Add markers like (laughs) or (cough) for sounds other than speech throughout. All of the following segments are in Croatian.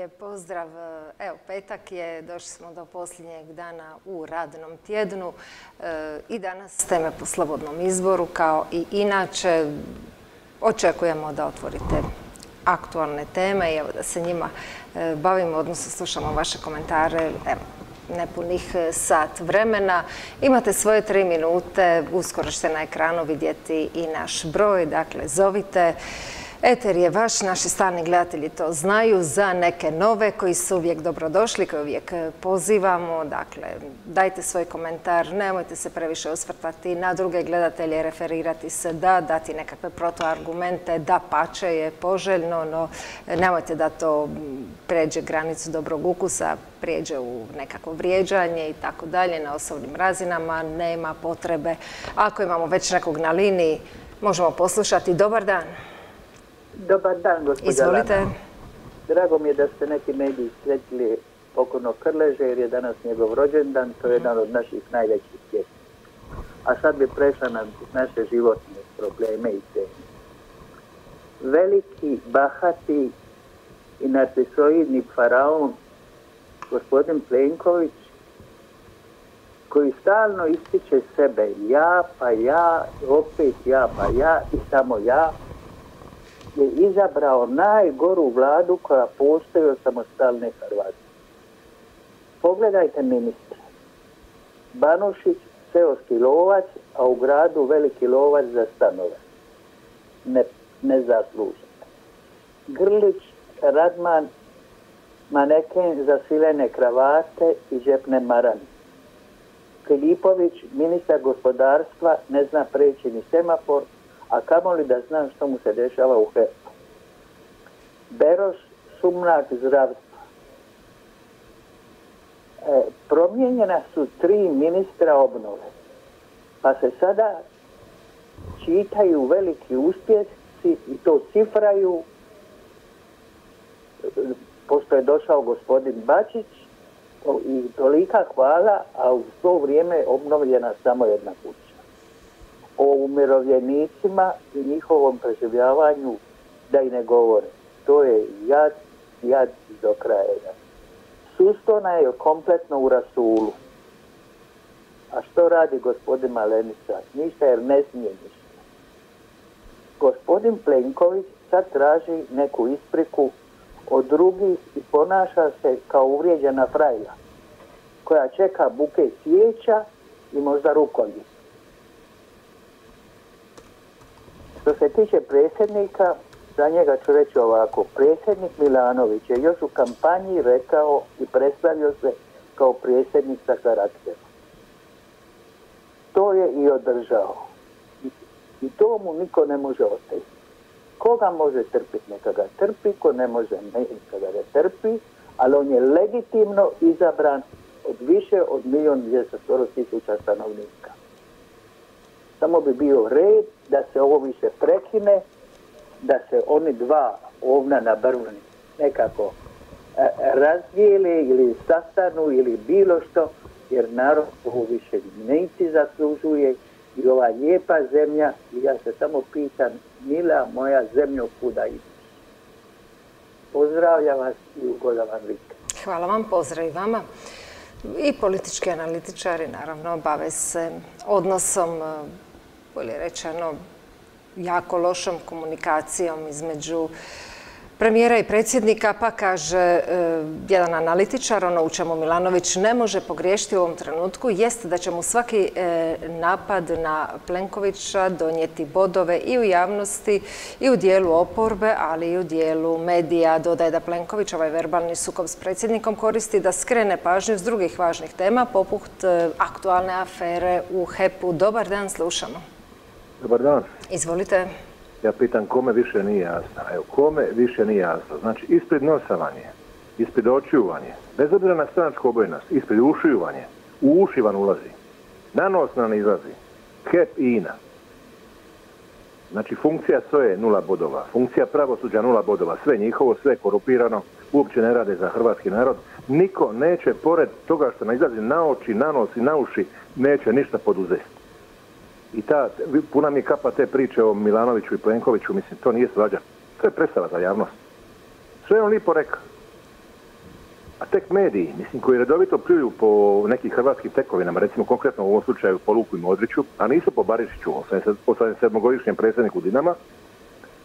Lijep pozdrav. Evo, petak je, došli smo do posljednjeg dana u radnom tjednu e, i danas teme po slobodnom izboru, kao i inače. Očekujemo da otvorite aktualne teme i evo da se njima e, bavimo, odnosno slušamo vaše komentare. Evo, nepunih e, sat vremena. Imate svoje tri minute, uskoro ćete na ekranu vidjeti i naš broj, dakle zovite. Eter je vaš, naši stalni gledatelji to znaju, za neke nove koji su uvijek dobrodošli, koji uvijek e, pozivamo. Dakle, dajte svoj komentar, nemojte se previše osvrtati na druge gledatelje, referirati se da, dati nekakve protoargumente, da pače je poželjno, no nemojte da to pređe granicu dobrog ukusa, prijeđe u nekako vrijeđanje i tako dalje na osobnim razinama, nema potrebe. Ako imamo već nekog na liniji, možemo poslušati. Dobar dan. Dobar dan, gospođa Izvolite. Drago mi je da ste neki mediji sretili pokojnog Krleže, jer je danas njegov rođendan, to je jedan od naših najvećih pjesmi. A sad bi prešla na naše životne probleme i teme. Veliki, bahati i narcisoidni faraon, gospodin Plenković, koji stalno ističe sebe ja, pa ja, opet ja, pa ja i samo ja, je izabrao najgoru vladu koja postoji od samostalne Hrvatske. Pogledajte ministre. Banušić, seoski lovac, a u gradu veliki lovac za stanove. Ne, nezaslužen. Grlić, Radman, maneken za silene kravate i žepne marane. Filipović, ministar gospodarstva, ne zna preći ni semafor, a kamoli da znam što mu se dešava u HEP-u. Beroš, sumnak zdravstva. E, promijenjena su tri ministra obnove, pa se sada čitaju veliki uspjesi i to cifraju, pošto je došao gospodin Bačić, i tolika hvala, a u to vrijeme obnovljena samo jedna kuća o umirovljenicima i njihovom preživljavanju da i ne govore. To je jad, jad do kraja. Sustona je kompletno u rasulu. A što radi gospodin Malenica? Ništa jer ne smije ništa. Gospodin Plenković sad traži neku ispriku od drugih i ponaša se kao uvrijeđena frajla koja čeka buke svijeća i možda rukolji. Što se tiče predsjednika, za njega ću reći ovako. Predsjednik Milanović je još u kampanji rekao i predstavio se kao predsjednik sa karakterom. To je i održao. I, to mu niko ne može ostaviti. Koga može trpiti, neka ga trpi, ko ne može, neka ga ne trpi, ali on je legitimno izabran od više od milijun dvjesto tisuća stanovnika. Samo bi bio red da se ovo više prekine, da se oni dva ovna na brvni nekako e, razdijeli ili sastanu ili bilo što, jer narod ovo više niti zaslužuje i ova lijepa zemlja i ja se samo pitam, mila moja zemljo kuda ideš? Pozdravljam vas i ugodan vam Hvala vam, pozdrav i vama. I politički analitičari naravno bave se odnosom bolje rečeno, jako lošom komunikacijom između premijera i predsjednika, pa kaže e, jedan analitičar, ono u čemu Milanović ne može pogriješiti u ovom trenutku, jest da će mu svaki e, napad na Plenkovića donijeti bodove i u javnosti i u dijelu oporbe, ali i u dijelu medija. Dodaje da Plenković ovaj verbalni sukob s predsjednikom koristi da skrene pažnju s drugih važnih tema, poput e, aktualne afere u HEP-u. Dobar dan, slušamo. Dobar dan. Izvolite. Ja pitam kome više nije jasno. Evo, kome više nije jasno. Znači, ispred nosa vam je, ispred očiju vam je, bez obzira na stranačku obojenost, ispred ušiju vam je, u uši vam ulazi, na nos nam izlazi, HEP i INA. Znači, funkcija je nula bodova, funkcija pravosuđa nula bodova, sve njihovo, sve korupirano, uopće ne rade za hrvatski narod. Niko neće, pored toga što nam izlazi na oči, na nos i na uši, neće ništa poduzeti i ta, puna mi kapa te priče o Milanoviću i Plenkoviću, mislim, to nije svađa. To je predstava za javnost. Sve on lipo rekao. A tek mediji, mislim, koji redovito pljuju po nekih hrvatskim tekovinama, recimo konkretno u ovom slučaju po Luku i Modriću, a nisu po Barišiću, 87-godišnjem predsjedniku Dinama,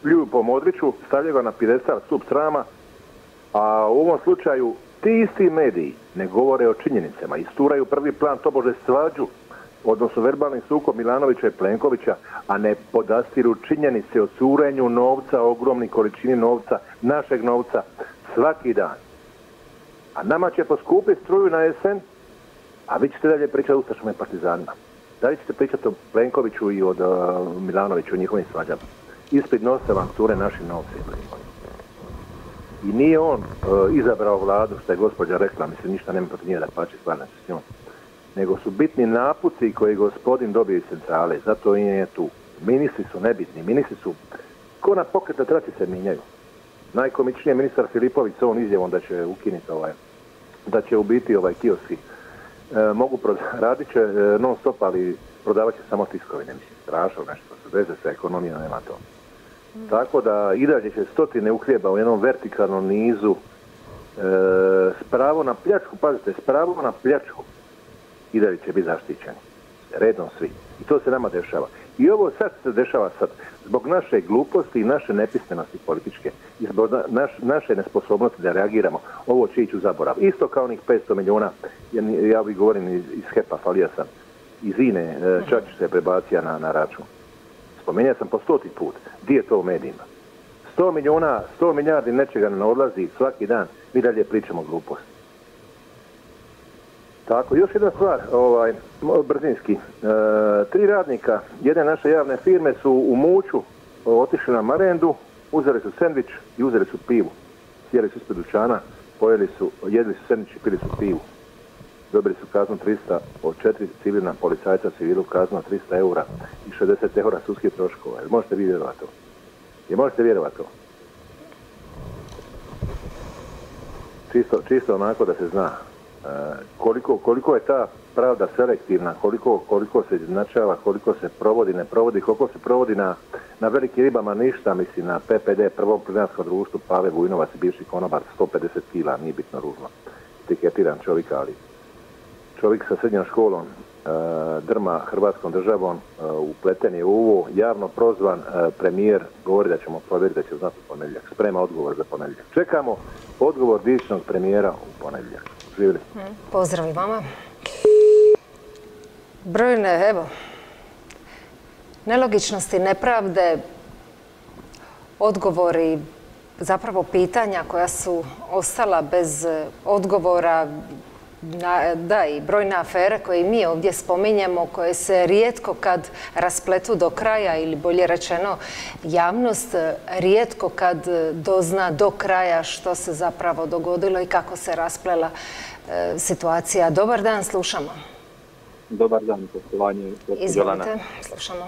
pljuju po Modriću, stavljaju ga na pidestal stup srama, a u ovom slučaju ti isti mediji ne govore o činjenicama, isturaju prvi plan tobože svađu, odnosno verbalni sukob Milanovića i Plenkovića, a ne podastiru činjenice o curenju novca, ogromni količini novca, našeg novca, svaki dan. A nama će poskupiti struju na jesen, a vi ćete dalje pričati o Ustašama i Partizanima. Da li ćete pričati o Plenkoviću i od uh, Milanoviću o njihovim svađama? Ispred nose vam cure naši novci. I nije on uh, izabrao vladu, što je gospođa rekla, mislim ništa nema protiv nije da pače stvarno s njom. Nego su bitni napuci koje gospodin dobije iz centrale, zato i je tu. Ministri su nebitni, ministri su ko na pokreta traci se minjaju. Najkomičniji je ministar Filipović s ovom izjavom da će ukinuti ovaj, da će ubiti ovaj kioski. E, mogu (laughs) radit će e, non stop, ali prodavat će samo tiskovine, mislim, strašno nešto, veze sa ekonomijom nema to. Tako da i dalje će stotine uhljeba u jednom vertikalnom nizu e, s pravo na pljačku, pazite, s pravo na pljačku i dalje će biti zaštićeni. Redom svi. I to se nama dešava. I ovo sad se dešava sad zbog naše gluposti i naše nepismenosti političke i zbog naše nesposobnosti da reagiramo. Ovo će ići u zaborav. Isto kao onih 500 milijuna, ja bih govorim iz, iz HEPA, falija sam, iz INE, e, čak se prebacija na, račun. Spomenuo sam po stoti put. Gdje je to u medijima? 100 milijuna, 100 milijardi nečega ne odlazi svaki dan. Mi dalje pričamo gluposti. Tako, još jedna stvar, ovaj, brzinski. E, tri radnika jedne naše javne firme su u Muću otišli na Marendu, uzeli su sendvič i uzeli su pivu. Sjeli su ispred dućana, pojeli su, jedli su sendvič i pili su pivu. Dobili su kaznu 300 od četiri civilna policajca civilu kaznu 300 eura i 60 eura sudskih troškova. Jel možete vjerovati to? Jel možete vjerovati to? Čisto, čisto onako da se zna. Koliko, koliko je ta pravda selektivna, koliko, koliko se izjednačava, koliko se provodi, ne provodi, koliko se provodi na, na velikim ribama ništa, mislim na PPD, prvom plinarskom društvu, Pave Vujnovac bivši konobar, 150 kila, nije bitno ružno, etiketiran čovjek, ali čovjek sa srednjom školom e, drma Hrvatskom državom e, upleten je u ovo, javno prozvan e, premijer govori da ćemo provjeriti da će znati u ponedjeljak. Sprema odgovor za ponedjeljak. Čekamo odgovor dičnog premijera u ponedjeljak. Živjeli. Pozdrav i vama. Brojne, evo, nelogičnosti, nepravde, odgovori, zapravo pitanja koja su ostala bez odgovora, da i brojne afere koje mi ovdje spominjemo, koje se rijetko kad raspletu do kraja ili bolje rečeno javnost rijetko kad dozna do kraja što se zapravo dogodilo i kako se rasplela situacija. Dobar dan, slušamo. Dobar dan, poštovanje. Izvolite, slušamo.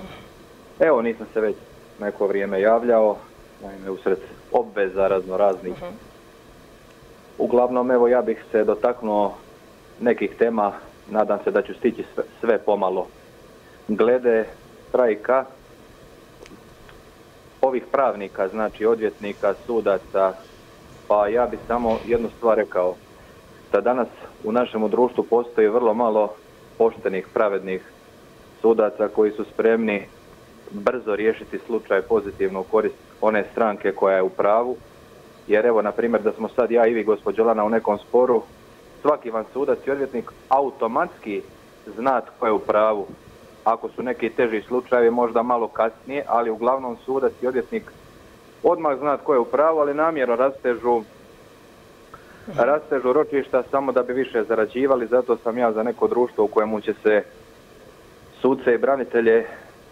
Evo, nisam se već neko vrijeme javljao, naime usred obveza razno raznih. Mhm. Uglavnom, evo, ja bih se dotaknuo nekih tema, nadam se da ću stići sve, pomalo. Glede strajka, ovih pravnika, znači odvjetnika, sudaca, pa ja bih samo jednu stvar rekao, da danas u našem društvu postoji vrlo malo poštenih, pravednih sudaca koji su spremni brzo riješiti slučaj pozitivno u korist one stranke koja je u pravu. Jer evo, na primjer, da smo sad ja i vi, gospođo Lana, u nekom sporu, svaki vam sudac i odvjetnik automatski zna tko je u pravu. Ako su neki teži slučajevi, možda malo kasnije, ali uglavnom sudac i odvjetnik odmah zna tko je u pravu, ali namjerno rastežu rastežu ročišta samo da bi više zarađivali, zato sam ja za neko društvo u kojemu će se suce i branitelje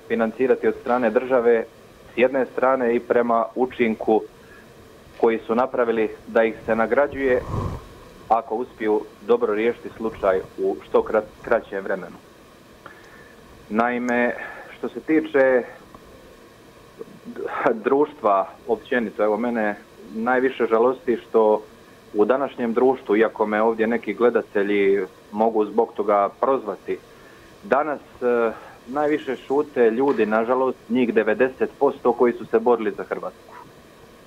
financirati od strane države s jedne strane i prema učinku koji su napravili da ih se nagrađuje ako uspiju dobro riješiti slučaj u što kraćem vremenu. Naime, što se tiče društva općenito, evo mene najviše žalosti što u današnjem društvu, iako me ovdje neki gledatelji mogu zbog toga prozvati, danas e, najviše šute ljudi, nažalost, njih 90% koji su se borili za Hrvatsku.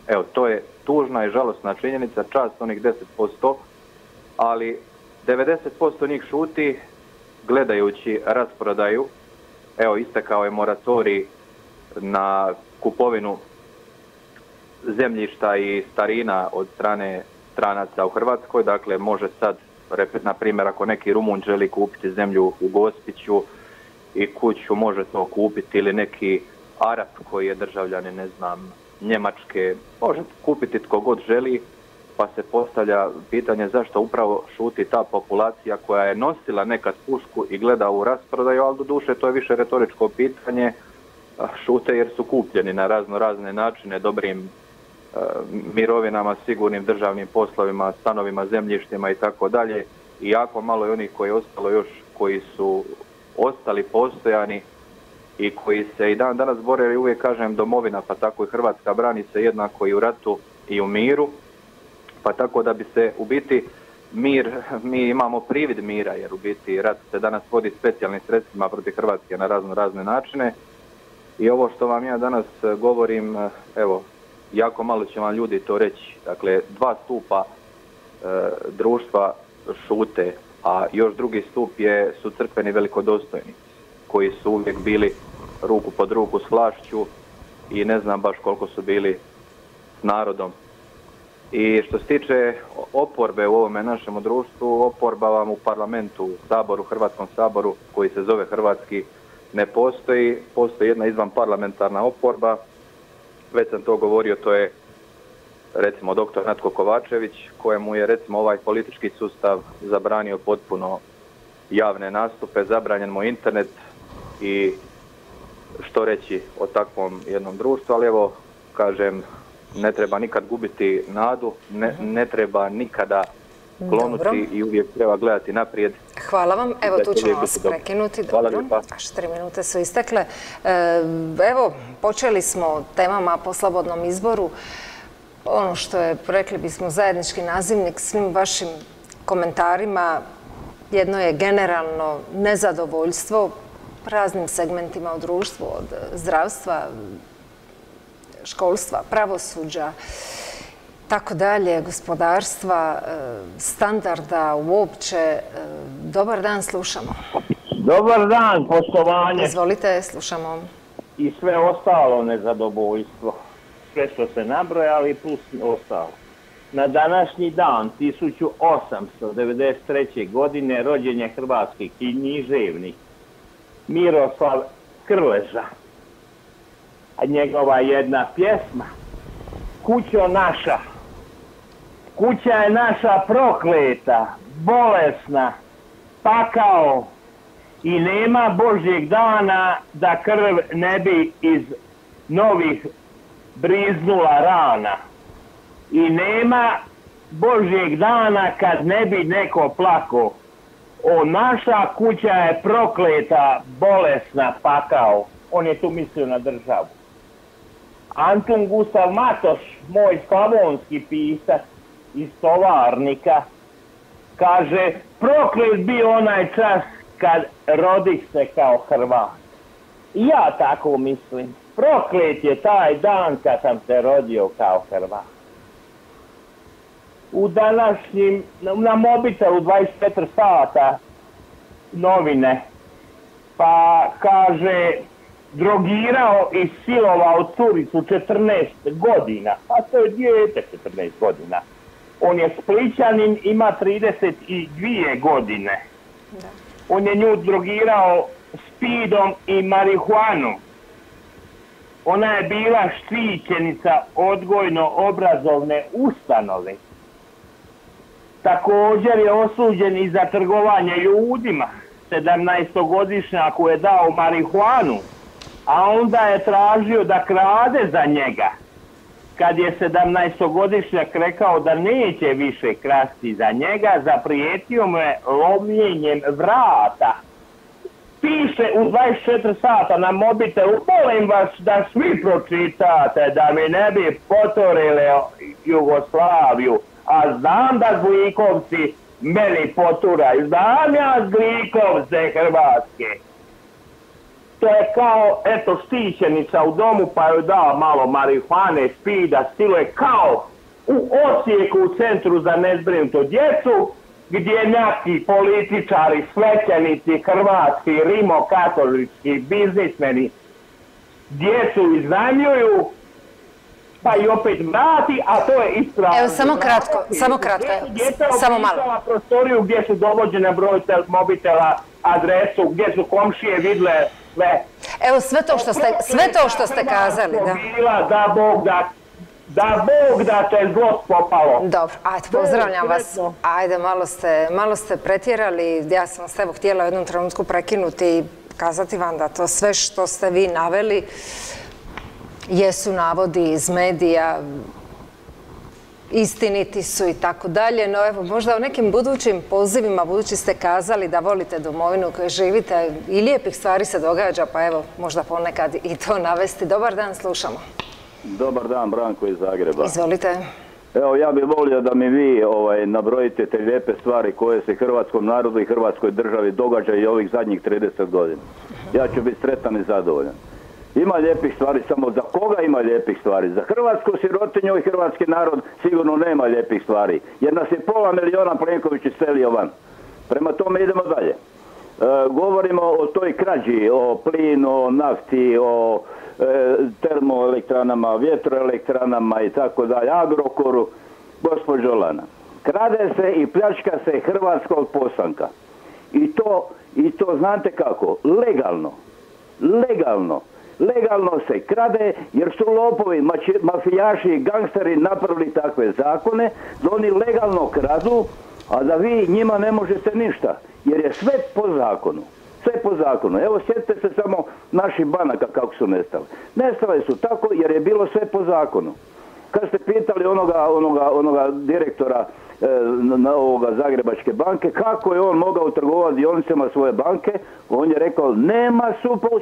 Evo, to je tužna i žalosna činjenica, čast onih 10%, ali 90% njih šuti gledajući rasprodaju. Evo, istekao je moratorij na kupovinu zemljišta i starina od strane stranaca u Hrvatskoj. Dakle, može sad, na primjer, ako neki Rumun želi kupiti zemlju u Gospiću i kuću, može to kupiti ili neki Arap koji je državljanin, ne znam, Njemačke, može kupiti tko god želi, pa se postavlja pitanje zašto upravo šuti ta populacija koja je nosila nekad pušku i gleda u rasprodaju, ali do duše to je više retoričko pitanje, šute jer su kupljeni na razno razne načine, dobrim mirovinama, sigurnim državnim poslovima, stanovima, zemljištima i tako dalje. I jako malo je onih koji je ostalo još, koji su ostali postojani i koji se i dan danas bore, i uvijek kažem domovina, pa tako i Hrvatska brani se jednako i u ratu i u miru, pa tako da bi se u biti mir, mi imamo privid mira, jer u biti rat se danas vodi specijalnim sredstvima protiv Hrvatske na razno razne načine. I ovo što vam ja danas govorim, evo, jako malo će vam ljudi to reći. Dakle, dva stupa e, društva šute, a još drugi stup je, su crkveni velikodostojni, koji su uvijek bili ruku pod ruku s vlašću i ne znam baš koliko su bili s narodom. I što se tiče oporbe u ovome našem društvu, oporba vam u parlamentu, u saboru, Hrvatskom saboru, koji se zove Hrvatski, ne postoji. Postoji jedna izvan parlamentarna oporba, već sam to govorio, to je recimo doktor Natko Kovačević, kojemu je recimo ovaj politički sustav zabranio potpuno javne nastupe, zabranjen mu internet i što reći o takvom jednom društvu, ali evo, kažem, ne treba nikad gubiti nadu, ne, mhm. ne treba nikada klonuti i uvijek treba gledati naprijed. Hvala vam. Evo tu ćemo vas prekinuti. Hvala lijepa. tri minute su istekle. E, evo, počeli smo temama po slobodnom izboru. Ono što je, rekli bismo, zajednički nazivnik svim vašim komentarima. Jedno je generalno nezadovoljstvo raznim segmentima u društvu, od zdravstva, školstva, pravosuđa, tako dalje, gospodarstva, e, standarda uopće. E, dobar dan, slušamo. Dobar dan, poštovanje. Izvolite, slušamo. I sve ostalo nezadovoljstvo. Sve što se nabrojali plus ostalo. Na današnji dan 1893. godine rođen je hrvatski književnik Miroslav Krleža. A njegova jedna pjesma Kućo naša Kuća je naša prokleta, bolesna, pakao i nema Božjeg dana da krv ne bi iz novih briznula rana. I nema Božjeg dana kad ne bi neko plako. O, naša kuća je prokleta, bolesna, pakao. On je tu mislio na državu. Antun Gustav Matoš, moj slavonski pisac iz Tovarnika, kaže, proklet bio onaj čas kad rodih se kao Hrvat. Ja tako mislim. Proklet je taj dan kad sam se rodio kao Hrvat u današnjim, na mobitelu 24 sata novine, pa kaže drogirao i silovao curicu 14 godina, a to je dijete 14 godina. On je spličanin, ima 32 godine. On je nju drogirao spidom i marihuanom. Ona je bila štićenica odgojno-obrazovne ustanove Također je osuđen i za trgovanje ljudima. 17-godišnjak je dao marihuanu, a onda je tražio da krade za njega. Kad je 17-godišnjak rekao da neće više krasti za njega, zaprijetio mu je lomljenjem vrata. Piše u 24 sata na mobitelu, molim vas da svi pročitate, da mi ne bi potorili Jugoslaviju a znam da Zlikovci meni poturaju. Znam ja Zlikovce Hrvatske. To je kao, eto, stićenica u domu pa joj dao malo marihuane, spida, stiluje kao u Osijeku u centru za nezbrinutu djecu, gdje neki političari, svećenici, hrvatski, rimokatolički, biznismeni djecu iznajmljuju, pa i opet vrati, a to je ispravno. Evo, samo kratko, samo kratko, evo, samo malo. prostoriju gdje su dovođene broj tel- mobitela, adresu, gdje su komšije vidle sve. Evo, sve to što ste, sve to što ste kazali, da. Bila, da Bog da, da Bog da te zlo popalo. Dobro, ajde, pozdravljam vas. Ajde, malo ste, malo ste pretjerali. Ja sam vas evo htjela u jednom trenutku prekinuti i kazati vam da to sve što ste vi naveli jesu navodi iz medija, istiniti su i tako dalje, no evo možda u nekim budućim pozivima, budući ste kazali da volite domovinu u kojoj živite i lijepih stvari se događa, pa evo možda ponekad i to navesti. Dobar dan, slušamo. Dobar dan, Branko iz Zagreba. Izvolite. Evo, ja bih volio da mi vi ovaj, nabrojite te lijepe stvari koje se hrvatskom narodu i hrvatskoj državi događaju i ovih zadnjih 30 godina. Ja ću biti sretan i zadovoljan. Ima lijepih stvari, samo za koga ima lijepih stvari? Za hrvatsku sirotinju i hrvatski narod sigurno nema lijepih stvari. Jer nas je pola miliona Plenković iselio van. Prema tome idemo dalje. E, govorimo o toj krađi, o plinu, o nafti, o e, termoelektranama, vjetroelektranama i tako dalje, Agrokoru. Gospođo Lana, krade se i pljačka se hrvatskog poslanka. I to, I to znate kako? Legalno. Legalno. Legalno se krade jer su lopovi, mafijaši i gangsteri napravili takve zakone da oni legalno kradu, a da vi njima ne možete ništa. Jer je sve po zakonu. Sve po zakonu. Evo sjetite se samo naših banaka kako su nestale. Nestale su tako jer je bilo sve po zakonu. Kad ste pitali onoga, onoga, onoga direktora na ovoga Zagrebačke banke kako je on mogao trgovati dionicama svoje banke, on je rekao nema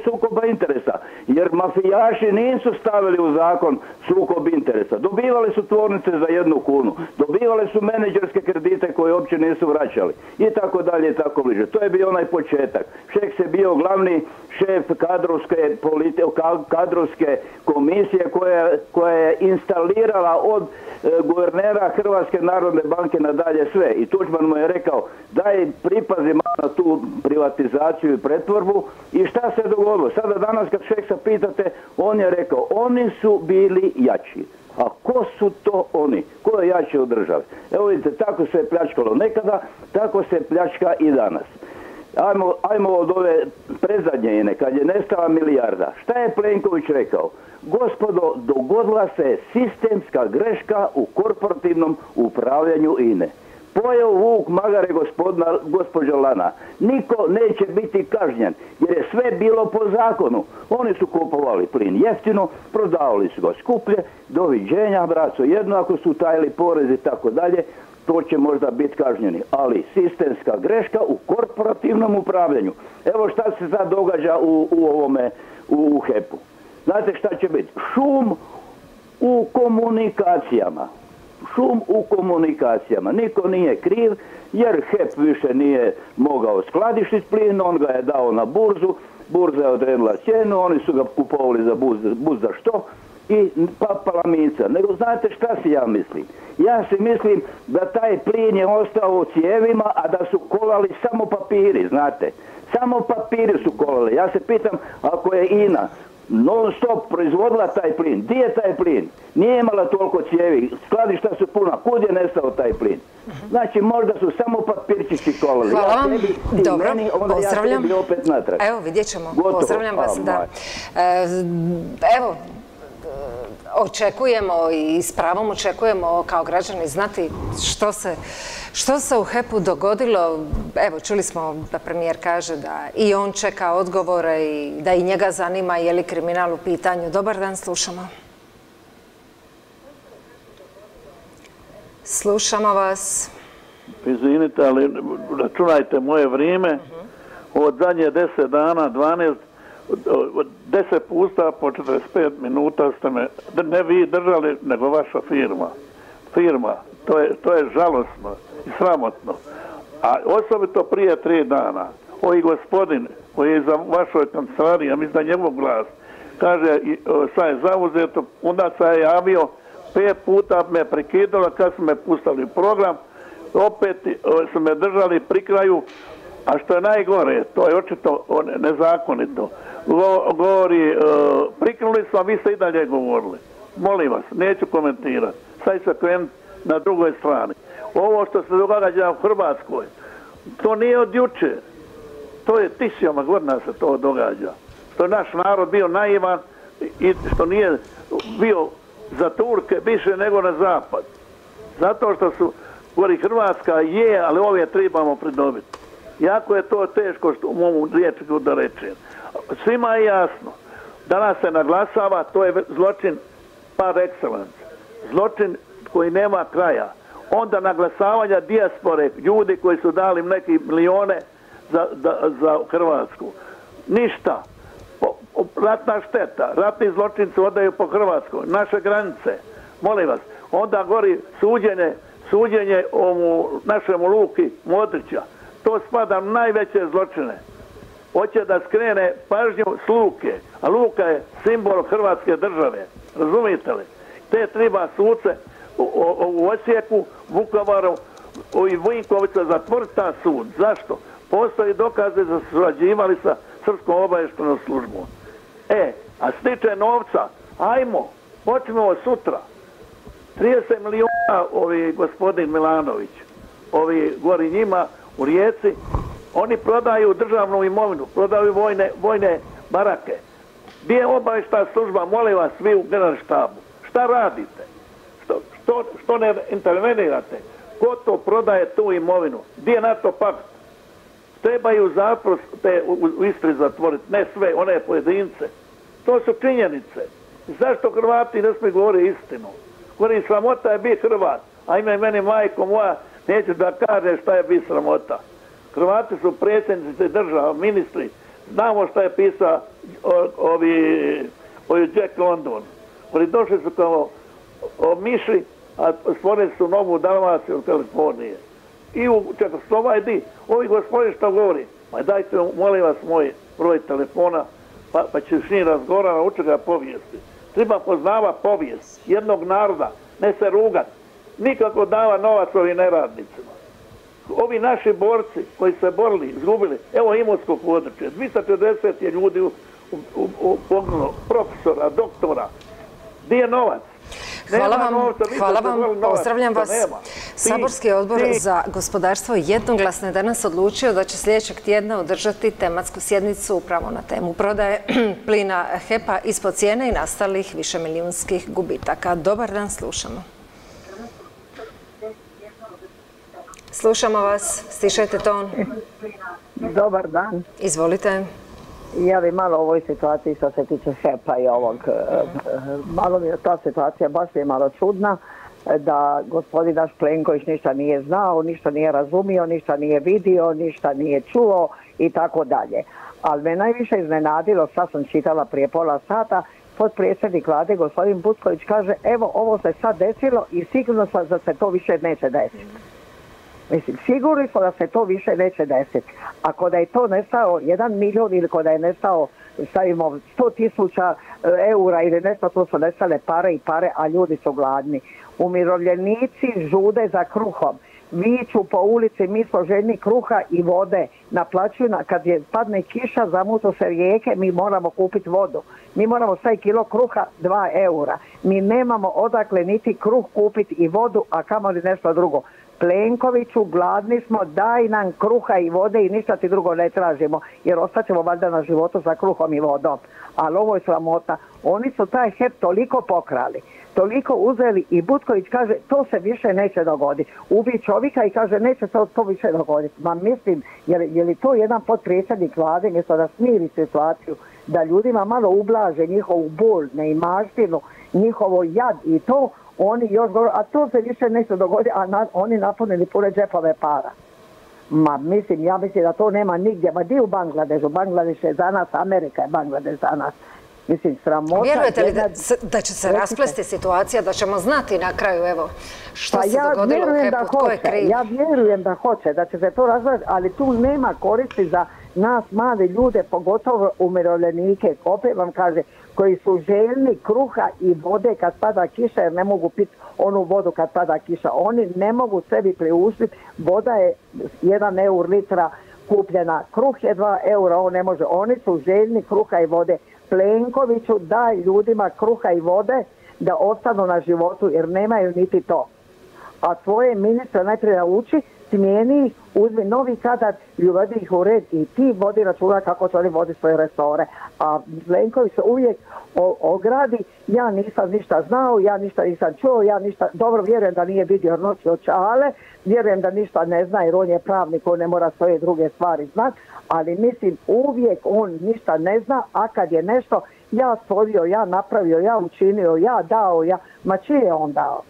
sukoba interesa jer mafijaši nisu stavili u zakon sukob interesa. Dobivali su tvornice za jednu kunu, dobivali su menadžerske kredite koje uopće nisu vraćali i tako dalje i tako bliže. To je bio onaj početak. Šeks je bio glavni šef kadrovske, politi- ka- kadrovske komisije koja, koja je instalirala od e, guvernera Hrvatske narodne banke nadalje sve. I Tuđman mu je rekao daj pripazi malo na tu privatizaciju i pretvorbu i šta se dogodilo? Sada danas kad Šeksa pitate, on je rekao oni su bili jači. A ko su to oni? Ko je jači od države? Evo vidite, tako se je pljačkalo nekada, tako se pljačka i danas. Ajmo, ajmo od ove prezadnje ine, kad je nestala milijarda. Šta je Plenković rekao? Gospodo, dogodila se sistemska greška u korporativnom upravljanju INE. Pojeo vuk magare gospodina, gospođo Lana. Niko neće biti kažnjen jer je sve bilo po zakonu. Oni su kupovali plin jeftino, prodavali su ga skuplje, doviđenja, braco, jedno ako su tajili porez i tako dalje, to će možda biti kažnjeni. Ali sistemska greška u korporativnom upravljanju. Evo šta se sad događa u, u ovome, u, u HEP-u. Znate šta će biti? Šum u komunikacijama. Šum u komunikacijama. Niko nije kriv jer HEP više nije mogao skladištiti plin, on ga je dao na burzu, burza je odredila cijenu, oni su ga kupovali za buz, buz za što i papala minca. Nego znate šta si ja mislim? Ja si mislim da taj plin je ostao u cijevima, a da su kolali samo papiri, znate. Samo papiri su kolali. Ja se pitam, ako je INA non stop proizvodila taj plin, gdje je taj plin? Nije imala toliko cijevi, skladišta su puna, kud je nestao taj plin? Znači možda su samo papirčići kolali. Hvala Ja vam. tebi, Dobro, meni, onda pozdravljam. ja tebi opet natrag. Evo, vidjet ćemo. Gotovo. Pozdravljam vas, A, da. moj. E, Evo, očekujemo i s pravom očekujemo kao građani znati što se, što se u HEP-u dogodilo. Evo, čuli smo da premijer kaže da i on čeka odgovore i da i njega zanima je li kriminal u pitanju. Dobar dan, slušamo. Slušamo vas. Izvinite, ali računajte moje vrijeme. Od zadnje deset dana, 12, od deset puta po 45 minuta ste me, ne vi držali, nego vaša firma. Firma, to je, to je žalosno i sramotno. A osobito prije tri dana, ovi gospodin koji je za vašoj kancelariji, ja mislim da je njegov glas, kaže sad je zauzeto, onda sam je javio, pet puta me prekidalo kad su me pustali program, opet su me držali pri kraju, a što je najgore, to je očito nezakonito. govori, priknuli smo, a vi ste i dalje govorili. Molim vas, neću komentirati. Sad se krenuti na drugoj strani. Ovo što se događa u Hrvatskoj, to nije od juče. To je tisućama godina se to događa. Što je naš narod bio naivan i što nije bio za Turke više nego na zapad. Zato što su, govori Hrvatska je, ali ove trebamo pridobiti. Jako je to teško što u mom riječku da rečem. Svima je jasno. Danas se naglasava, to je zločin par excellence. Zločin koji nema kraja. Onda naglasavanja dijaspore, ljudi koji su dali neki milijone za, Hrvatsku. Ništa. ratna šteta. Ratni zločinci odaju po Hrvatskoj. Naše granice. Molim vas. Onda gori suđenje, suđenje našemu Luki Modrića. To spada najveće zločine. Hoće da skrene pažnju s Luke. A Luka je simbol Hrvatske države. Razumijete li? Te treba suce u Osijeku, Vukovaru i Vinkovica zatvoriti ta sud. Zašto? Postoji dokaze da su surađivali sa Srpskom obavještenom službom. E, a stiče novca, ajmo, počnemo sutra. 30 milijuna ovi gospodin Milanović, ovi gori njima u Rijeci, oni prodaju državnu imovinu, prodaju vojne, vojne barake. Gdje je obavješta služba, molim vas, vi u generalštabu? Šta radite? Što, što ne intervenirate? Ko to prodaje tu imovinu? Gdje je NATO pakt? Trebaju zapravo te u, Istri zatvoriti, ne sve, one pojedince. To su činjenice. Zašto Hrvati ne smiju govoriti istinu? Govori, sramota je biti Hrvat. A ime meni majko moja, neće da kaže šta je biti sramota. Hrvati su predsjednici država, ministri. Znamo šta je pisao ovi, ovi Jack London. Oni došli su kao o miši, a stvorili su novu Dalmaciju u Kalifornije. I u Čekoslovajdi, ovi gospodin što govori, ma dajte molim vas moj broj telefona, pa, pa će s njim razgovara, nauči povijesti. Treba poznava povijest jednog naroda, ne se rugat, nikako dava novac ovim neradnicima. Ovi naši borci koji se borili, izgubili, evo Imotsko područje, 240 je ljudi u, u, u, profesora, doktora. Gdje je novac? Hvala vam, hvala vam, pozdravljam vas. Saborski odbor za gospodarstvo jednoglasno je danas odlučio da će sljedećeg tjedna održati tematsku sjednicu upravo na temu prodaje (clears throat) plina HEPA ispod cijene i nastalih višemilijunskih gubitaka. Dobar dan, slušamo. Slušamo vas, stišajte ton. Dobar dan. Izvolite. Ja bi malo u ovoj situaciji što se tiče HEP-a i ovog, e, malo mi je ta situacija baš je malo čudna da gospodin naš Plenković ništa nije znao, ništa nije razumio, ništa nije vidio, ništa nije čuo i tako dalje. Ali me najviše iznenadilo, sad sam čitala prije pola sata, potpredsjednik vlade gospodin Butković kaže evo ovo se sad desilo i sigurno sam da se to više neće desiti. Mislim, sigurni smo da se to više neće desiti. Ako da je to nestao jedan milion ili da je nestao stavimo sto tisuća e, eura ili nešto, to su nestale pare i pare, a ljudi su gladni. Umirovljenici žude za kruhom. Viću po ulici, mi smo željni kruha i vode. Naplaćuju, kad je padne kiša, zamutu se rijeke, mi moramo kupiti vodu. Mi moramo sve kilo kruha dva eura. Mi nemamo odakle niti kruh kupiti i vodu, a kamoli nešto drugo. Plenkoviću, gladni smo, daj nam kruha i vode i ništa ti drugo ne tražimo, jer ostaćemo valjda na životu sa kruhom i vodom. Ali ovo je sramota. Oni su taj HEP toliko pokrali, toliko uzeli i Butković kaže to se više neće dogoditi. Ubi čovjeka i kaže neće se to više dogoditi. Ma mislim, je li, to jedan potpredsjednik vlade mjesto da smiri situaciju, da ljudima malo ublaže njihovu bol, neimaštinu, njihovo jad i to, oni još govore, a to se više nešto dogodi, a oni napunili pune džepove para. Ma mislim, ja mislim da to nema nigdje. Ma di u Bangladešu? Bangladeš je za nas, Amerika je Bangladeš za nas. Mislim, sramota... Vjerujete li da, će se rasplesti situacija, da ćemo znati na kraju, evo, što pa se ja dogodilo u Hepu, tko je kriv? Ja vjerujem da hoće, da će se to razvati, ali tu nema koristi za nas mlade ljude, pogotovo umirovljenike, opet vam kaže, koji su željni kruha i vode kad pada kiša jer ne mogu piti onu vodu kad pada kiša. Oni ne mogu sebi priuštiti, voda je 1 eur litra kupljena, kruh je 2 eura, on ne može. Oni su željni kruha i vode. Plenkoviću daj ljudima kruha i vode da ostanu na životu jer nemaju niti to. A svoje ministre najprije nauči, smijeni uzmi novi kadar i uvedi ih u red i ti vodi računa kako će oni vodi svoje resore. A Plenković se uvijek ogradi, ja nisam ništa znao, ja ništa nisam čuo, ja ništa, dobro vjerujem da nije vidio noći očale, vjerujem da ništa ne zna jer on je pravnik, on ne mora svoje druge stvari znat, ali mislim uvijek on ništa ne zna, a kad je nešto ja stvorio, ja napravio, ja učinio, ja dao, ja, ma čije je on dao?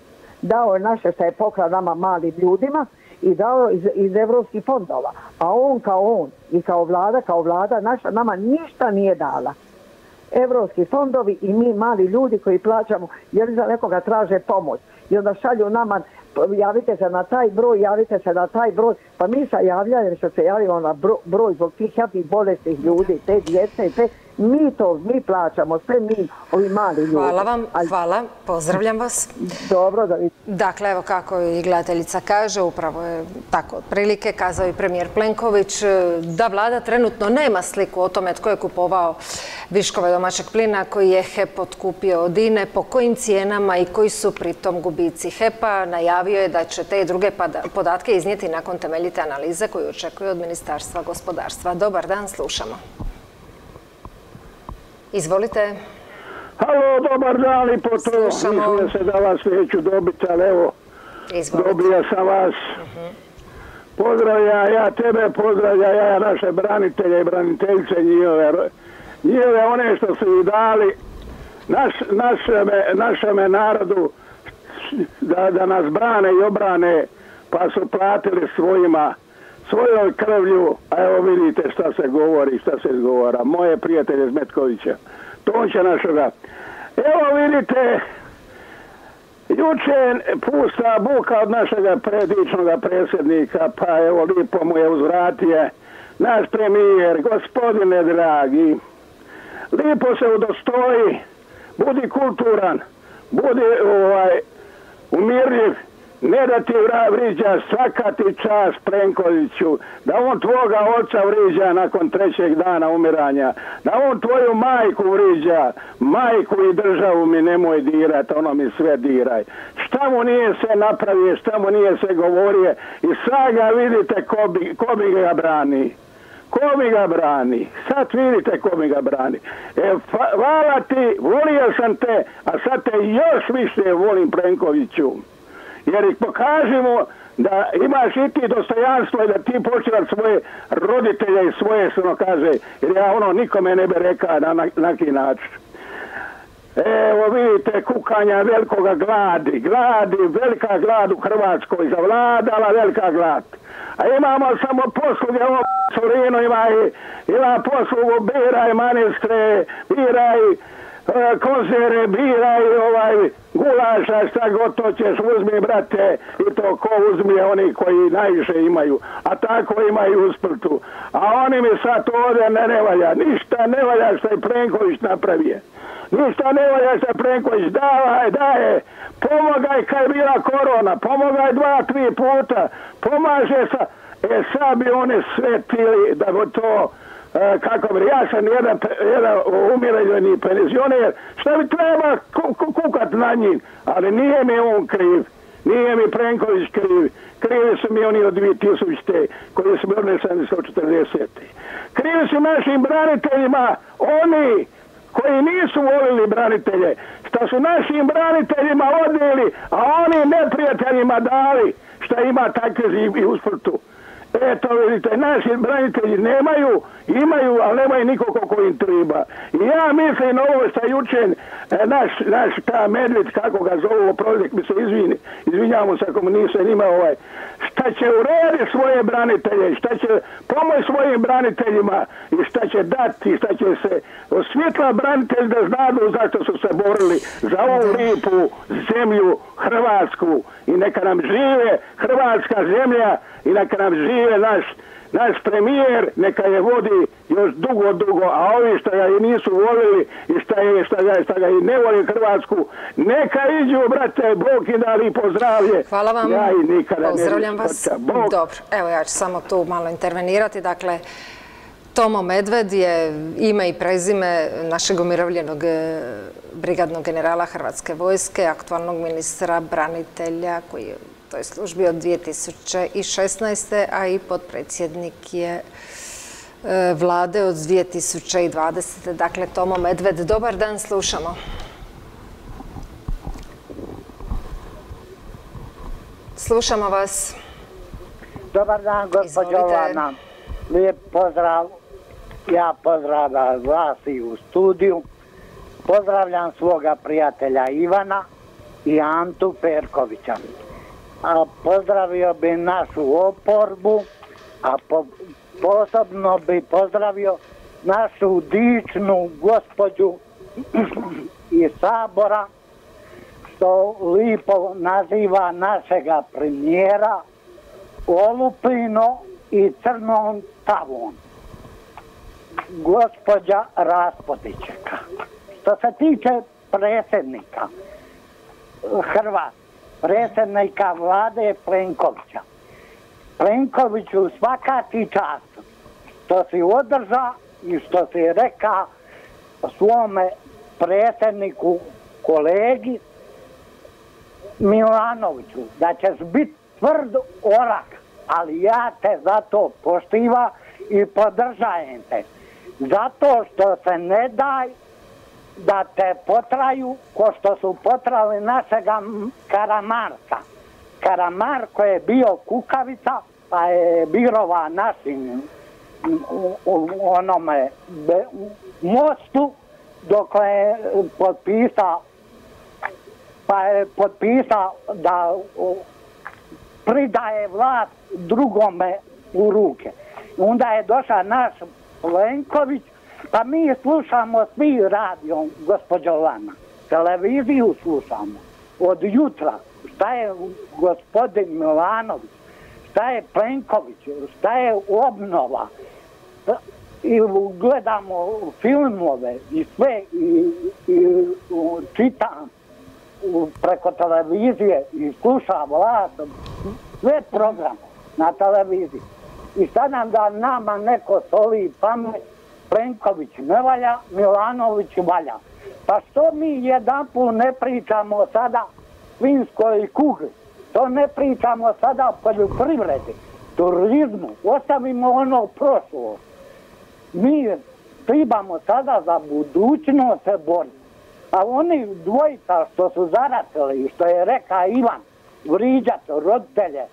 Dao je naše što je pokrao nama malim ljudima i dao iz, iz evropskih fondova. A on kao on i kao vlada, kao vlada naša nama ništa nije dala. Evropski fondovi i mi mali ljudi koji plaćamo jer za nekoga traže pomoć i onda šalju nama javite se na taj broj, javite se na taj broj, pa mi sa javljanjem što se javimo na bro- broj zbog tih jadnih bolesnih ljudi, te djece i te, mi to, mi plaćamo, sve mi, ovi mali ljudi. Hvala vam, Ali hvala, pozdravljam vas. dobro da vi Dakle, evo kako i gledateljica kaže, upravo je tako otprilike kazao i premijer Plenković e, da vlada trenutno nema sliku o tome tko je kupovao viškove domaćeg plina koji je HEP otkupio od INE, po kojim cijenama i koji su pritom gubici HEP-a. Najavio je da će te i druge podatke iznijeti nakon temeljite analize koju očekuje od Ministarstva gospodarstva. Dobar dan, slušamo. Izvolite. Halo, dobar dan i po to. Mislio se da vas neću dobiti, ali evo, Izvolite. dobio sam vas. Pozdravlja, ja tebe pozdravlja, ja naše branitelje i braniteljice njihove, njihove one što su ih dali naš, našeme, našeme narodu da, da nas brane i obrane, pa su platili svojima, svojoj krvlju, a evo vidite šta se govori, šta se izgovara. Moje prijatelje iz Metkovića, Tonča našega. Evo vidite, Juče pusta buka od našega predičnog predsjednika, pa evo lipo mu je uzvratije naš premijer, gospodine dragi, lipo se udostoji, budi kulturan, budi ovaj, umirljiv, ne da ti vriđa svaka ti čast Plenkoviću, da on tvoga oca vriđa nakon trećeg dana umiranja, da on tvoju majku vriđa, majku i državu mi nemoj dirat, ono mi sve diraj. Šta mu nije se napravio, šta mu nije se govorio i sad ga vidite ko bi, ko ga brani. Ko mi ga brani? Sad vidite ko mi ga brani. E, hvala ti, volio sam te, a sad te još više volim Plenkoviću. Jer ih pokažemo da imaš i ti dostojanstvo i da ti počevaš svoje roditelje i svoje, što ono kaže, jer ja ono nikome ne bi rekao na neki način. Evo vidite kukanja velikoga gladi, gladi, velika glad u Hrvatskoj, zavladala velika glad. A imamo samo posluge, ovo Sorino ima i, ima poslugu, biraj manistre, biraj e, kozere, biraj ovaj gulaša, šta god ćeš, uzmi brate, i to ko uzmi oni koji najviše imaju, a tako ima i u Spltu. A oni mi sad ovdje ne, ne valja, ništa ne valja što je Plenković napravio. Ništa ne valja što je Plenković. Davaj, daje, pomogaj kad je bila korona, pomogaj dva, tri puta, pomaže sa, e sad bi one sve pili da bi to kako bi, ja sam jedan, jedan umireljeni penzioner, šta bi treba ku- ku- kukat na njih, ali nije mi on kriv, nije mi Plenković kriv, krivi su mi oni od 2000. koji su bili 740. Krivi su našim braniteljima, oni koji nisu volili branitelje, što su našim braniteljima odnijeli, a oni neprijateljima dali, što ima takve i u sportu. Eto vidite, naši branitelji nemaju, imaju, ali nemaju nikoga ko im treba. I ja mislim ovo što juče e, naš, naš ta medved, kako ga zovu, oprostite, mi se izvini, izvinjamo se ako mu nisam imao ovaj, šta će urediti svoje branitelje, šta će pomoći svojim braniteljima i šta će dati, šta će se osvjetla branitelji da znadu zašto su se borili za ovu lipu zemlju Hrvatsku i neka nam žive Hrvatska zemlja i neka nam žive naš naš premijer neka je vodi još dugo, dugo, a ovi što ga i nisu volili i šta, je, šta, ga, šta ga i ne voli Hrvatsku, neka iđu, brate, Bog i da lipo zdravlje. Hvala vam. Ja i nikada Pozdravljam ne vas. Bog. Dobro, evo ja ću samo tu malo intervenirati. Dakle, Tomo Medved je ime i prezime našeg umirovljenog e, brigadnog generala Hrvatske vojske, aktualnog ministra branitelja koji je u toj službi od 2016. a i potpredsjednik je e, vlade od 2020. Dakle, Tomo Medved, dobar dan, slušamo. Slušamo vas. Dobar dan, gospođo. Lijep pozdrav. Ja pozdravljam vas i u studiju. Pozdravljam svoga prijatelja Ivana i Antu Perkovića. A pozdravio bi našu oporbu, a po- posebno bi pozdravio našu dičnu gospođu (clears throat) iz Sabora, što lipo naziva našega premijera olupino i crnom tavom. Gospođa Raspodićeka. Što se tiče predsjednika Hrvat, predsjednika vlade Plenkovića. Plenkoviću svaka ti čast što si održa i što si reka svome predsjedniku, kolegi Milanoviću da ćeš biti tvrd orak, ali ja te zato poštiva i podržajem te. Zato što se ne daj da te potraju ko što su potrali našega Karamarka. Karamarko je bio kukavica, pa je birova našim u, onome mostu dok je potpisao pa je potpisao da pridaje vlast drugome u ruke. Onda je došao naš Plenković, pa mi slušamo svi radijom, gospođo Lana. Televiziju slušamo. Od jutra šta je gospodin Milanović, šta je Plenković, šta je obnova. I gledamo filmove i sve i, i čitam preko televizije i sluša vlast, sve programe na televiziji. I sad nam da nama neko soli pamet, Plenković ne valja, Milanović valja. Pa što mi jedan put ne pričamo sada svinskoj kugi? To ne pričamo sada o poljoprivredi, turizmu, ostavimo ono prošlo. Mi trebamo sada za budućnost se boriti. A oni dvojica što su zaratili, što je reka Ivan, vriđat roditelje,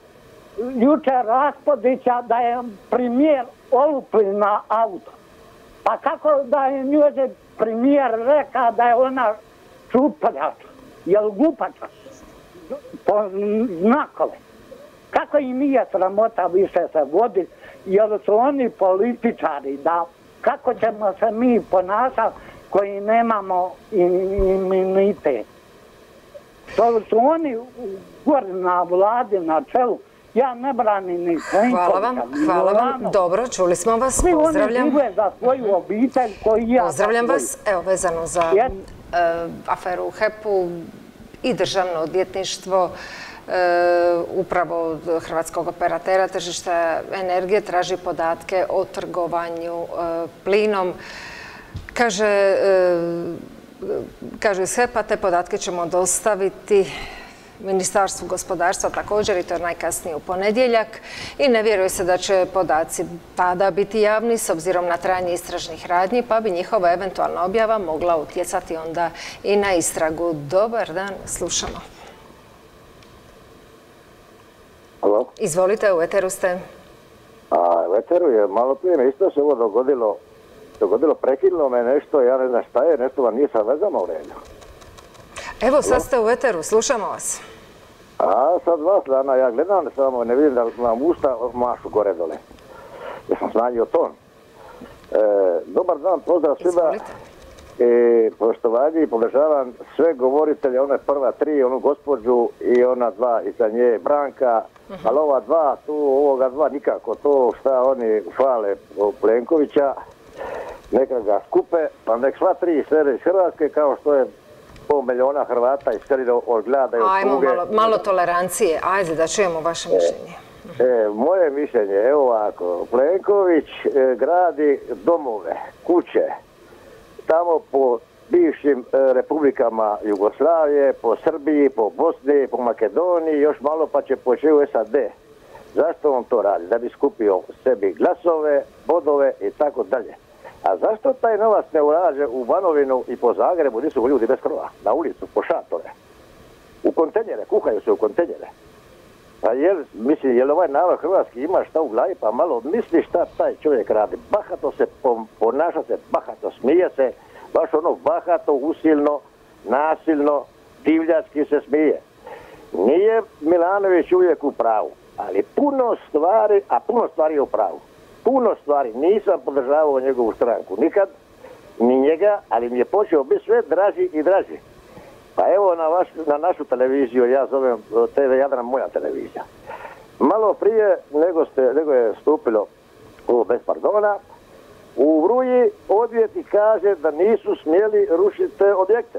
jučer Raspodića da je premijer olupli na auto. Pa kako da je njoj premijer reka da je ona čupljača, jel glupača, po znakove. Kako i nije sramota više se vodi, jer su oni političari, da kako ćemo se mi ponašati koji nemamo imunitet. To su oni gori na vladi, na čelu. Ja ne branim ni Hvala vam, hvala vam. Dobro, čuli smo vas, Svi oni pozdravljam. žive za svoju obitelj koji ja... Pozdravljam vas. Evo, vezano za e, aferu u HEP-u i državno odvjetništvo, e, upravo od hrvatskog operatera tržišta energije traži podatke o trgovanju e, plinom. Kaže, kaže iz HEP-a, te podatke ćemo dostaviti Ministarstvu gospodarstva također i to najkasnije u ponedjeljak i ne vjeruje se da će podaci tada biti javni s obzirom na trajanje istražnih radnji pa bi njihova eventualna objava mogla utjecati onda i na istragu. Dobar dan, slušamo. Halo? Izvolite, u eteru ste. A veteru je malo prije mi isto se ovo dogodilo, dogodilo, prekinulo me nešto, ja ne znam šta je, nešto vam nije sa vezama u redu. Evo, sad ste u eteru, slušamo vas. A sad vas dana, ja gledam samo, ne vidim da vam usta mašu gore dole. Ja sam smanjio ton. E, dobar dan, pozdrav svima. I poštovanje i podržavam sve govoritelje, one prva tri, onu gospođu i ona dva iza nje, Branka Ali ova dva, tu ovoga dva nikako, to šta oni hvale Plenkovića, neka ga skupe, pa nek sva tri sere iz Hrvatske, kao što je pol milijuna Hrvata iskrili od glada i od Ajmo, tuge. malo, malo tolerancije. Ajde da čujemo vaše mišljenje. E, moje mišljenje, evo ovako, Plenković e, gradi domove, kuće, tamo po bivšim e, republikama Jugoslavije, po Srbiji, po Bosni, po Makedoniji, još malo pa će poći u SAD. Zašto on to radi? Da bi skupio sebi glasove, bodove i tako dalje. A zašto taj novac ne ulaže u Banovinu i po Zagrebu, gdje su ljudi bez krova, na ulicu, po šatore, u kontenjere, kuhaju se u kontenjere. Pa jel, mislim, jel ovaj narod hrvatski ima šta u glavi, pa malo misli šta taj čovjek radi. Bahato se ponaša se, bahato smije se, baš ono bahato, usilno, nasilno, divljački se smije. Nije Milanović uvijek u pravu, ali puno stvari, a puno stvari je u pravu. Puno stvari, nisam podržavao njegovu stranku nikad, ni njega, ali mi je počeo biti sve draži i draži. Pa evo na, vaš, na našu televiziju, ja zovem e, TV Jadran moja televizija. Malo prije nego, ste, nego je stupilo ovo bez pardona, u Vruji odvjetnik kaže da nisu smjeli rušiti te objekte.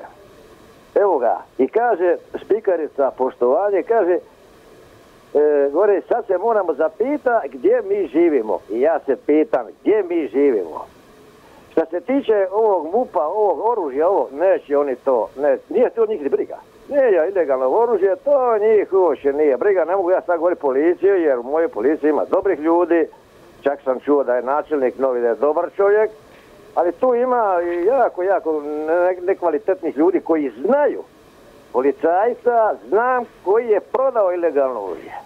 Evo ga. I kaže spikarica poštovanje, kaže e, gore sad se moramo zapita gdje mi živimo. I ja se pitam gdje mi živimo. Što se tiče ovog mupa, ovog oružja, ovo, neće oni to, ne, nije to njih briga. Nije ilegalno oružje, to njih uopće nije briga. Ne mogu ja sad govoriti policiju, jer u mojoj policiji ima dobrih ljudi. Čak sam čuo da je načelnik novi da je dobar čovjek. Ali tu ima jako, jako ne- nekvalitetnih ljudi koji znaju. Policajca znam koji je prodao ilegalno oružje.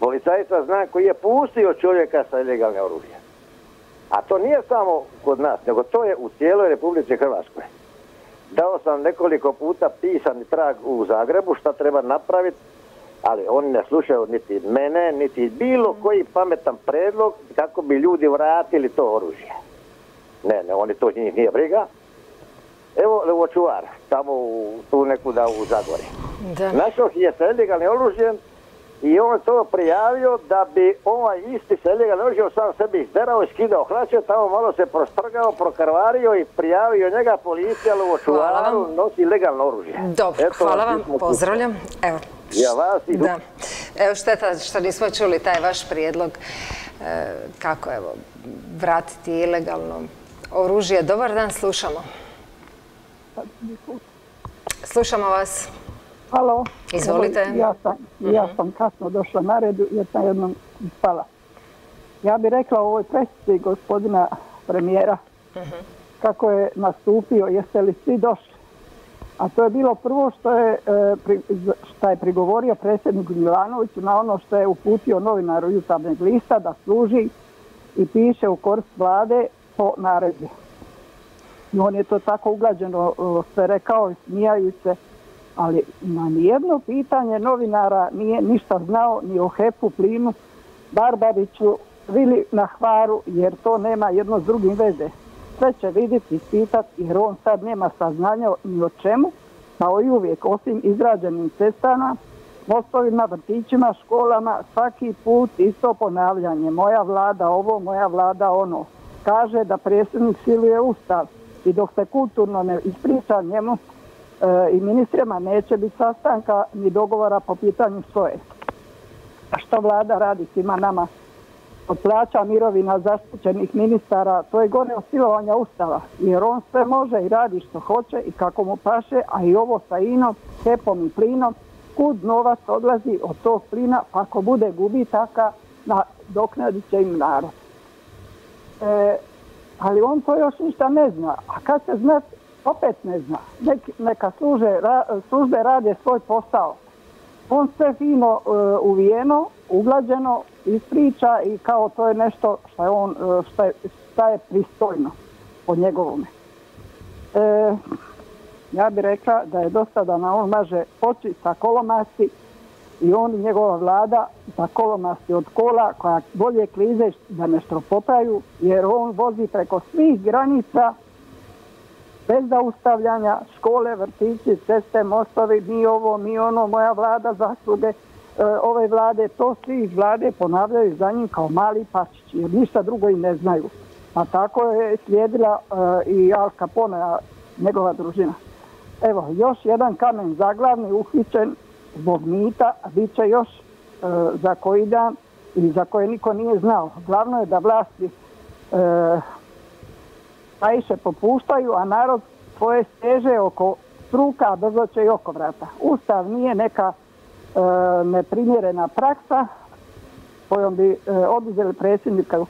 Policajca znam koji je pustio čovjeka sa ilegalnim oružjem. A to nije samo kod nas, nego to je u cijeloj Republici Hrvatskoj. Dao sam nekoliko puta pisani trag u Zagrebu šta treba napraviti, ali oni ne slušaju niti mene, niti bilo koji pametan predlog kako bi ljudi vratili to oružje. Ne, ne, oni to njih nije briga. Evo Levočuvar, tamo u, tu nekuda u Zagori. Da. Našao je sa ilegalnim oružjem i on to prijavio da bi ovaj isti sa ilegalnim oružjem sam sebi izderao i skidao hlače, tamo malo se prostrgao, prokarvario i prijavio njega policija Hvala Levočuvaru vam. nosi ilegalno oružje. Dobro, Eto, hvala vam, pozdravljam. Evo, Ja vas i da. Evo šteta što nismo čuli taj vaš prijedlog e, kako evo vratiti ilegalno oružje. Dobar dan, slušamo. Slušamo vas. Halo. Izvolite. Evo, Ja sam, ja sam kasno došla na redu jer sam jednom spala. Ja bih rekla o ovoj presici gospodina premijera kako je nastupio, jeste li svi došli? A to je bilo prvo što je, e, što je prigovorio predsjedniku Milanoviću na ono što je uputio novinaru jutarnjeg lista da služi i piše u korist vlade po naredbi. I on je to tako uglađeno o, sve rekao i smijajući se, ali na nijedno pitanje novinara nije ništa znao ni o HEP-u, plinu, Barbariću, Vili na Hvaru, jer to nema jedno s drugim veze. Sve će vidjeti, ispitati, jer on sad nema saznanja ni o čemu, kao i uvijek, osim izrađenim cestama, mostovima, vrtićima, školama, svaki put isto ponavljanje. Moja vlada ovo, moja vlada ono. Kaže da predsjednik siluje ustav i dok se kulturno ne ispriča njemu i ministrima neće biti sastanka ni dogovora po pitanju svoje. A što vlada radi svima nama? Od plaća mirovina zaštićenih ministara, to je gore od silovanja ustava. Jer on sve može i radi što hoće i kako mu paše, a i ovo sa inom, hepom i plinom, kud novac odlazi od tog plina, pa ako bude gubitaka, nadoknadit će im narod. E, ali on to još ništa ne zna. A kad se zna, opet ne zna. Nek, neka služe, ra- službe rade svoj posao. On sve fino e, uvijeno, uglađeno ispriča i kao to je nešto što je on, e, što je, pristojno po njegovome. E, ja bih rekla da je dosta da na on maže oči sa kolomasti i on i njegova vlada sa kolomasti od kola koja bolje klize da ne štropotaju jer on vozi preko svih granica bez zaustavljanja, škole, vrtići, ceste, mostovi, mi ovo, mi ono, moja vlada zasluge. ove vlade, to svi iz vlade ponavljaju za njim kao mali pačići, jer ništa drugo i ne znaju. A tako je slijedila e, i Al Capone, njegova družina. Evo, još jedan kamen zaglavni uhićen zbog mita, a bit će još e, za koji dan i za koje niko nije znao. Glavno je da vlasti najviše popuštaju, a narod svoje steže oko struka, a brzo će i oko vrata. Ustav nije neka e, neprimjerena praksa kojom bi e, oduzeli predsjednika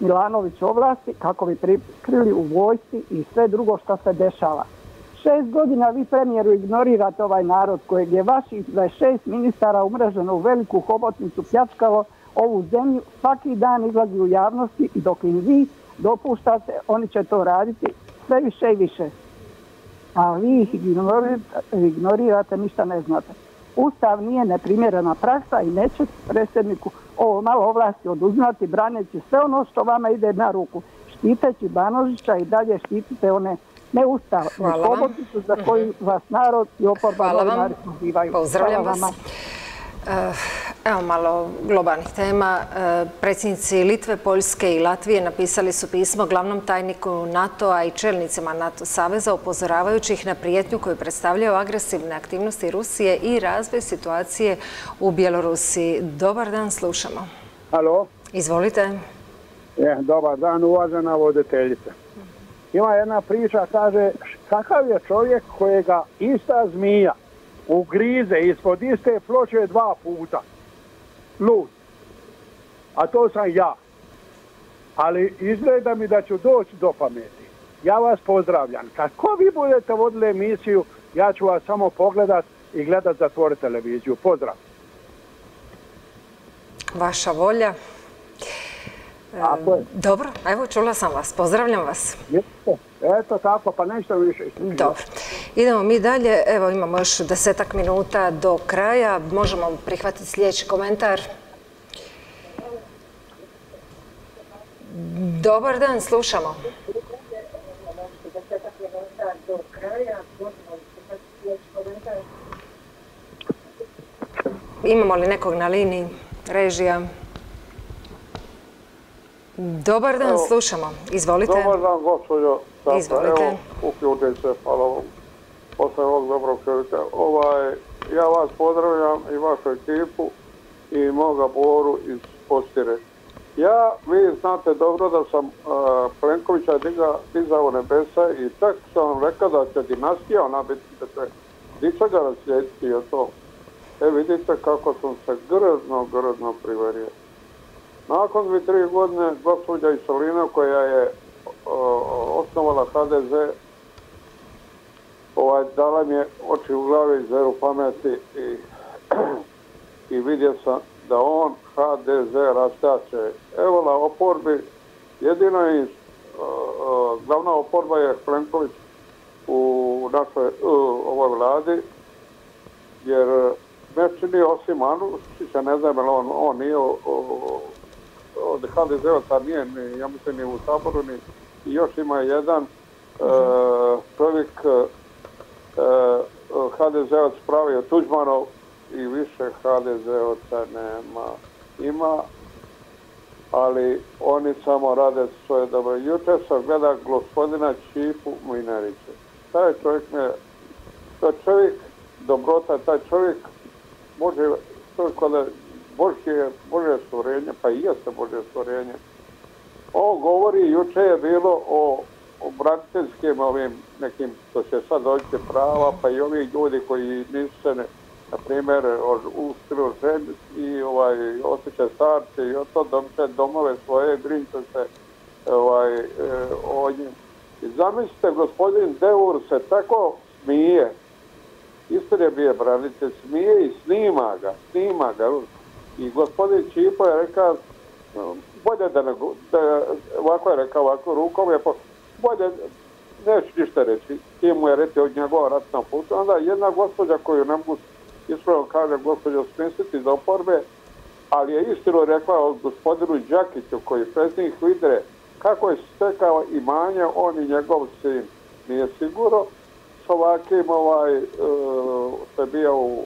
Milanović ovlasti kako bi prikrili u vojsci i sve drugo što se dešava. Šest godina vi premijeru ignorirate ovaj narod kojeg je vaših 26 ministara umreženo u veliku hobotnicu pljačkalo ovu zemlju svaki dan izlazi u javnosti i dok im vi dopuštate, oni će to raditi sve više i više. A vi ih ignorirate, ništa ne znate. Ustav nije neprimjerena praksa i neće predsjedniku ovo malo ovlasti oduzimati braneći sve ono što vama ide na ruku. Štiteći Banožića i dalje štitite one ne ustav, za koju vas narod i oporba novinari pozivaju. Pozdravljam vas. Evo malo globalnih tema. Eh, predsjednici Litve, Poljske i Latvije napisali su pismo glavnom tajniku NATO-a i čelnicima NATO saveza upozoravajući ih na prijetnju koju predstavljaju agresivne aktivnosti Rusije i razvoj situacije u Bjelorusiji. Dobar dan, slušamo. Halo. Izvolite. Je, dobar dan, uvažena voditeljica. Ima jedna priča, kaže, kakav je čovjek kojega ista zmija ugrize ispod iste ploče dva puta. Lud. A to sam ja. Ali izgleda mi da ću doći do pameti. Ja vas pozdravljam. Kako vi budete vodili emisiju, ja ću vas samo pogledat i gledat zatvore televiziju. Pozdrav. Vaša volja. Dobro, evo čula sam vas. Pozdravljam vas. Eto tako, pa nešto više. Dobro. Idemo mi dalje. Evo imamo još desetak minuta do kraja. Možemo prihvatiti sljedeći komentar. Dobar dan, slušamo. Imamo li nekog na liniji? Režija? Dobar dan, slušamo. Izvolite. Dobar dan, gospođo. Izvolite. Evo, uključite se, hvala posle ovog dobrog čovjeka. Ovaj, ja vas pozdravljam i vašu ekipu i moga Boru iz Postire. Ja, vi znate dobro da sam uh, Plenkovića diga, dizao nebesa i čak sam vam rekao da će dinastija ona biti, da će dica ga raslijediti i to. E vidite kako sam se grdno, grdno priverio. Nakon dvi, tri godine gospođa Isolina koja je osnovala HDZ ovaj, dala mi je oči u glavi zeru pameti i, vidio sam da on HDZ rastače. Evo na oporbi, jedino je glavna oporba je Plenković u našoj ovoj vladi, jer ne čini osim Anušića, ne znam, on nije od HDZ-oca nije, ni, ja mislim, ni u Saboru, ni, još ima jedan uh, čovjek HDZ-ovac pravio Tuđmanov i više HDZ-ovca nema. Ima, ali oni samo rade svoje dobro. Jučer sam gleda gospodina Čipu Mlinarića. Taj čovjek me, taj čovjek, dobrota, taj čovjek može, čovjek kada Božje, Božje stvorenje, pa i jeste Božje stvorenje. On govori, juče je bilo o o braniteljskim ovim nekim što će sad doći prava, pa i ovi ljudi koji nisu se, na primjer, uspili ženi i ovaj, osjećaj starce i o to dobite domove svoje, brinite se ovaj, e, o njim. I zamislite, gospodin Deur se tako smije, istorija bi je branitelj, smije i snima ga, snima ga. I gospodin Čipo je rekao, bolje da, ne, da ovako je rekao, ovako rukom je po, bolje neću ništa reći, ti mu je reći od njegova ratna puta. Onda jedna gospođa koju ne mogu ispravno kaže gospođa smisliti iz oporbe, ali je istinu rekla o gospodinu Đakiću koji je predsjednik lidere kako je stekao imanje on i njegov sin. Nije sigurno s ovakvim ovaj, uh, bio u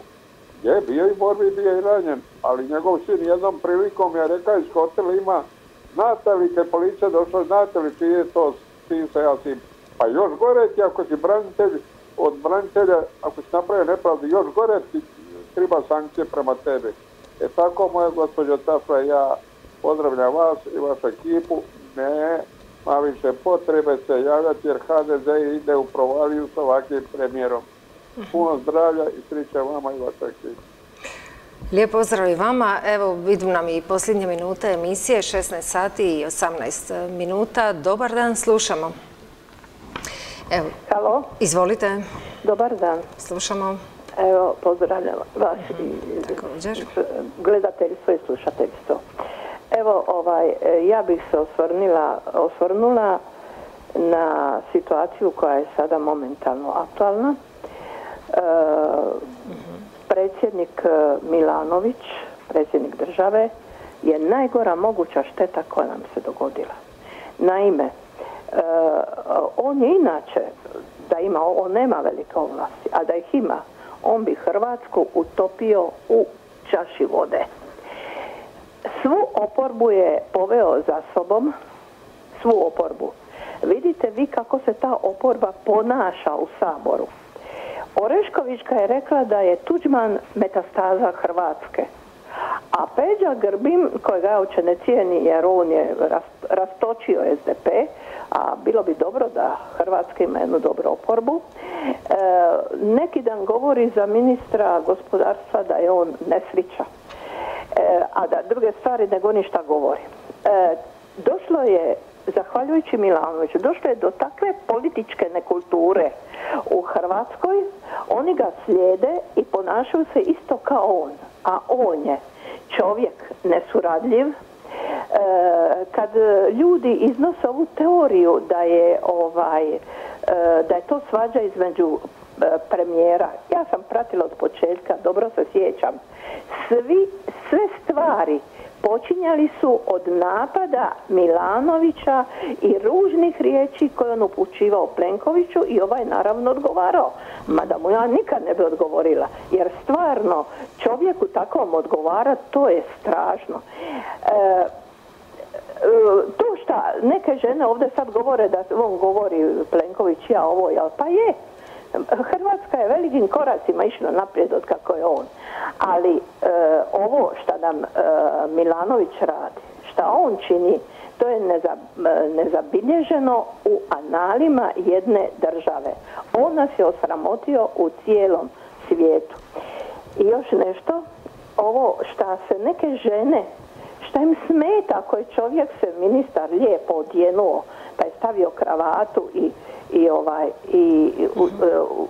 Je, bio u borbi, bio i ranjen, ali njegov sin jednom prilikom je rekao iz hotela ima, znate policija došla, znate li čiji je to sin sa ja sin? Pa još gore ti ako si branitelj, od branitelja, ako si napravio nepravdu, još gore ti treba sankcije prema tebi. E tako, moja gospođo Tafra, ja pozdravljam vas i vašu ekipu. Ne, ma više potrebe se javljati jer HDZ ide u provaliju sa ovakvim premijerom. Puno zdravlja i sreća vama i vašoj ekipi. Lijep pozdrav i vama. Evo, idu nam i posljednje minute emisije, 16 sati i 18 minuta. Dobar dan, slušamo. Evo, Halo, izvolite, dobar dan. slušamo. Evo, pozdravljam vas i Također. gledateljstvo i slušateljstvo. Evo, ovaj, e, ja bih se osvrnila, osvrnula na situaciju koja je sada momentalno aktualna. E, predsjednik e, Milanović, predsjednik države, je najgora moguća šteta koja nam se dogodila. Naime, e, on je inače, da ima, on nema velike ovlasti, a da ih ima, on bi Hrvatsku utopio u čaši vode. Svu oporbu je poveo za sobom, svu oporbu. Vidite vi kako se ta oporba ponaša u Saboru. Oreškovićka je rekla da je Tuđman metastaza Hrvatske. A Peđa Grbin, kojega ja uopće ne cijeni jer on je ras- rastočio SDP, a bilo bi dobro da Hrvatska ima jednu dobru oporbu, e, neki dan govori za ministra gospodarstva da je on nesrića. E, a da druge stvari nego ništa govori. E, došlo je, zahvaljujući Milanoviću, došlo je do takve političke nekulture u Hrvatskoj, oni ga slijede i ponašaju se isto kao on. A on je čovjek nesuradljiv, E, kad ljudi iznose ovu teoriju da je ovaj e, da je to svađa između e, premijera ja sam pratila od početka dobro se sjećam svi sve stvari počinjali su od napada Milanovića i ružnih riječi koje on upućivao Plenkoviću i ovaj naravno odgovarao. Mada mu ja nikad ne bi odgovorila. Jer stvarno čovjeku takvom odgovara, to je strašno. E, E, to šta neke žene ovdje sad govore da on govori Plenković ja ovo ja pa je Hrvatska je velikim koracima išla naprijed od kako je on. Ali e, ovo šta nam e, Milanović radi šta on čini to je e, nezabilježeno u analima jedne države. On nas je osramotio u cijelom svijetu. I još nešto ovo šta se neke žene šta im smeta ako je čovjek se ministar lijepo odjenuo pa je stavio kravatu i, i ovaj i u,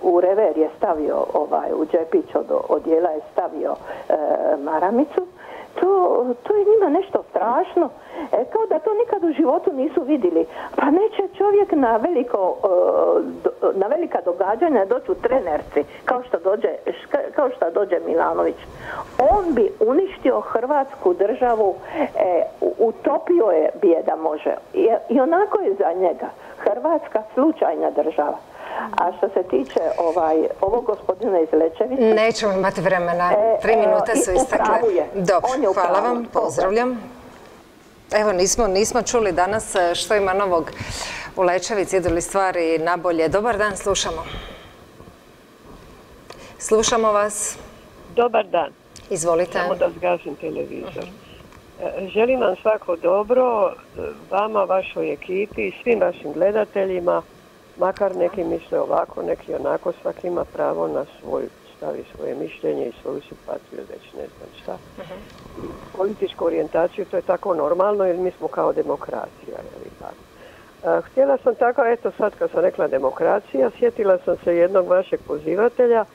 u rever je stavio ovaj u džepić od odjela je stavio e, maramicu to, to je njima nešto strašno. E, kao da to nikad u životu nisu vidjeli. Pa neće čovjek na veliko e, na velika događanja doći u trenerci kao što dođe kao što dođe Milanović. On bi uništio Hrvatsku državu e, utopio je bijeda može. I onako je za njega Hrvatska slučajna država a što se tiče ovaj, ovog gospodina iz Lečevića Nećemo imati vremena, E, tri e, minute i- su istekle. je. Dobro, hvala vam, pozdravljam. Evo, nismo, nismo čuli danas e, što ima novog u Lečevici, idu li stvari nabolje. Dobar dan, slušamo. Slušamo vas. Dobar dan. Izvolite. Samo da zgasim televizor. Želim vam svako dobro, vama, vašoj ekipi i svim vašim gledateljima, makar neki misle ovako, neki onako, svaki ima pravo na svoj stav i svoje mišljenje i svoju simpatiju, već ne znam šta. Političku orijentaciju, to je tako normalno jer mi smo kao demokracija. Je li tako? Htjela sam tako, eto sad kad sam rekla demokracija, sjetila sam se jednog vašeg pozivatelja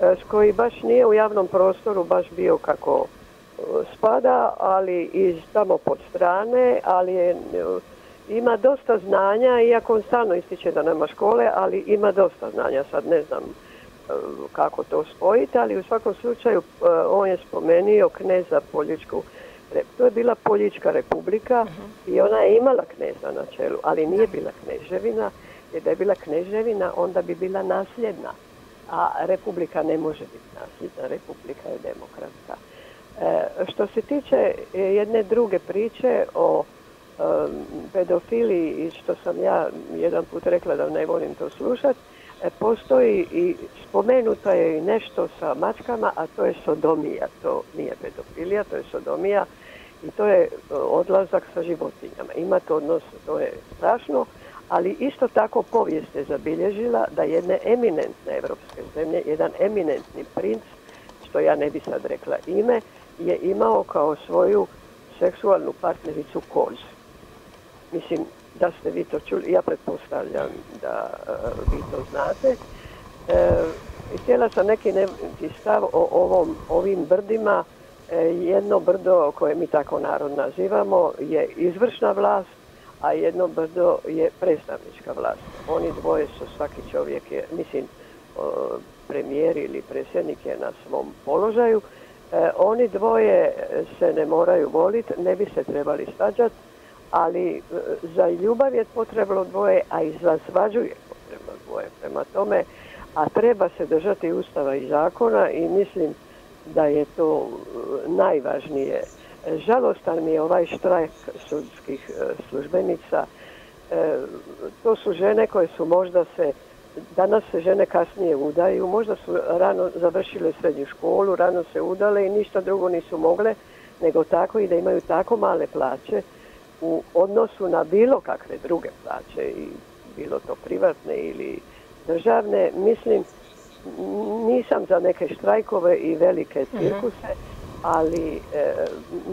e, s koji baš nije u javnom prostoru baš bio kako e, spada, ali iz tamo pod strane, ali je, ima dosta znanja, iako on stalno ističe da nema škole, ali ima dosta znanja, sad ne znam e, kako to spojiti, ali u svakom slučaju e, on je spomenio kneza Poljičku To je bila Poljička republika i ona je imala kneza na čelu, ali nije bila kneževina, jer da je bila kneževina onda bi bila nasljedna. a republika ne može biti nasljedna, republika je demokratska. E, što se tiče jedne druge priče o pedofiliji i što sam ja jedan put rekla da ne volim to slušati, e, postoji i spomenuto je i nešto sa mačkama, a to je sodomija. To nije pedofilija, to je sodomija i to je e, odlazak sa životinjama. Imate odnos, to je strašno, ali isto tako povijest je zabilježila da jedne eminentne evropske zemlje, jedan eminentni princ, što ja ne bi sad rekla ime, je imao kao svoju seksualnu partnericu kozu. Mislim, da ste vi to čuli, ja pretpostavljam da e, vi to znate. E, htjela sam neki, neki stav o ovom, ovim brdima. E, jedno brdo koje mi tako narod nazivamo je izvršna vlast, a jedno brdo je predstavnička vlast. Oni dvoje su, svaki čovjek je, mislim, premijer ili predsjednik je na svom položaju. oni dvoje se ne moraju voliti, ne bi se trebali stađati, ali e, za ljubav je potrebno dvoje, a i za svađu je potrebno dvoje. Prema tome, a treba se držati ustava i zakona i mislim da je to e, najvažnije. Žalostan mi je ovaj štrajk sudskih e, službenica. To su žene koje su možda se, danas se žene kasnije udaju, možda su rano završile srednju školu, rano se udale i ništa drugo nisu mogle, nego tako i da imaju tako male plaće u odnosu na bilo kakve druge plaće i bilo to privatne ili državne, mislim nisam za neke štrajkove i velike mhm. cirkuse, ali e,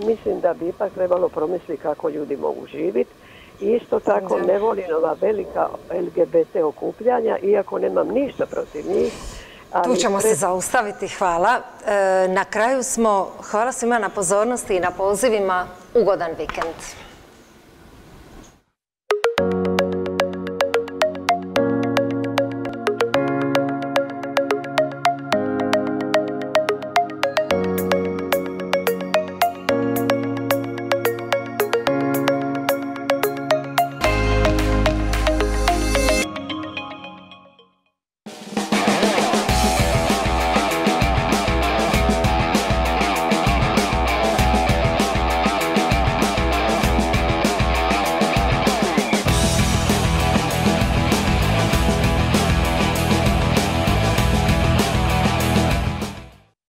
mislim da bi ipak trebalo promisliti kako ljudi mogu živjeti. Isto tako ne volim ova velika LGBT okupljanja, iako nemam ništa protiv njih. tu ćemo se zaustaviti, hvala. E, na kraju smo, hvala svima na pozornosti i na pozivima. Ugodan vikend.